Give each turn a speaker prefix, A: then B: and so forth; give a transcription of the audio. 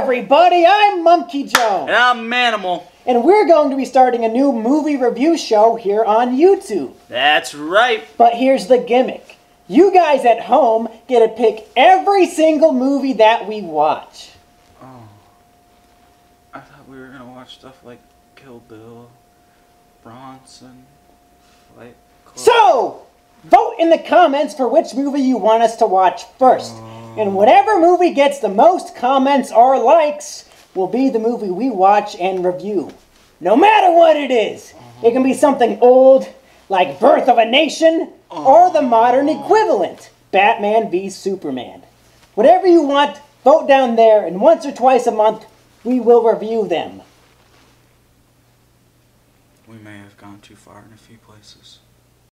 A: everybody, I'm Mumkey Joe.
B: And I'm Manimal.
A: And we're going to be starting a new movie review show here on YouTube.
B: That's right.
A: But here's the gimmick. You guys at home get to pick every single movie that we watch.
B: Oh. I thought we were going to watch stuff like Kill Bill, Bronson, Fight Club.
A: So, vote in the comments for which movie you want us to watch first. Oh. And whatever movie gets the most comments or likes will be the movie we watch and review. No matter what it is. Uh-huh. It can be something old, like Birth of a Nation, uh-huh. or the modern equivalent, Batman v Superman. Whatever you want, vote down there, and once or twice a month, we will review them.
B: We may have gone too far in a few places.